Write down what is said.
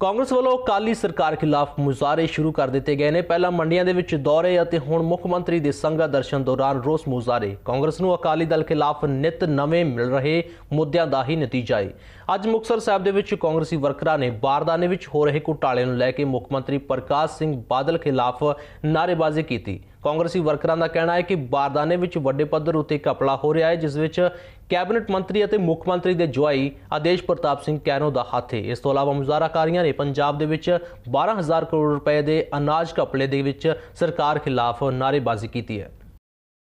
ਕਾਂਗਰਸ ਵੱਲੋਂ ਕਾਲੀ ਸਰਕਾਰ ਖਿਲਾਫ ਮੁਜ਼ਾਹਰੇ ਸ਼ੁਰੂ ਕਰ ਦਿੱਤੇ ਗਏ ਨੇ। ਪਹਿਲਾਂ ਮੰਡੀਆਂ ਦੇ ਵਿੱਚ ਦੌਰੇ ਅਤੇ ਹੁਣ ਮੁੱਖ ਮੰਤਰੀ ਦੇ ਸੰਗਾ ਦਰਸ਼ਨ ਦੌਰਾਨ ਰੋਸ ਮੁਜ਼ਾਹਰੇ। ਕਾਂਗਰਸ ਨੂੰ ਅਕਾਲੀ ਦਲ ਖਿਲਾਫ ਨਿਤ ਨਵੇਂ ਮਿਲ ਰਹੇ ਮੁੱਦਿਆਂ ਦਾ ਹੀ ਨਤੀਜਾ ਹੈ ਅੱਜ ਮੁਕਤਸਰ ਸਾਹਿਬ ਦੇ ਵਿੱਚ ਕਾਂਗਰਸੀ ਵਰਕਰਾਂ ਨੇ ਬਾਰਦਾਨੇ ਵਿੱਚ ਹੋ ਰਹੇ ਘੁਟਾਲੇ ਨੂੰ ਲੈ ਕੇ ਮੁੱਖ ਮੰਤਰੀ ਪ੍ਰਕਾਸ਼ ਸਿੰਘ ਬਾਦਲ ਖਿਲਾਫ ਨਾਅਰੇਬਾਜ਼ੀ ਕੀਤੀ। ਕਾਂਗਰਸੀ ਵਰਕਰਾਂ ਦਾ ਕਹਿਣਾ ਹੈ ਕਿ ਬਾਰਦਾਨੇ ਵਿੱਚ ਵੱਡੇ ਪੱਧਰ ਉੱਤੇ ਘਪਲਾ ਹੋ ਰਿਹਾ ਹੈ, ਜਿਸ ਵਿੱਚ ਕੈਬਨਿਟ ਮੰਤਰੀ ਅਤੇ ਮੁੱਖ ਮੰਤਰੀ ਦੇ ਜਵਾਈ ਆਦੇਸ਼ ਪ੍ਰਤਾਪ ਸਿੰਘ ਕੈਰੋ ਦਾ ਹੱਥ ਹੈ। ਇਸ ਤੋਂ ਇਲਾਵਾ ਮੁਜ਼ਾਹਰਾਕਾਰੀਆਂ ਨੇ ਪੰਜਾਬ ਦੇ ਵਿੱਚ 12000 ਕਰੋੜ ਰੁਪਏ ਦੇ ਅਨਾਜ ਘਪਲੇ ਦੇ ਵਿੱਚ ਸਰਕਾਰ ਖਿਲਾਫ ਨਾਅਰੇਬਾਜ਼ੀ ਕੀਤੀ ਹੈ।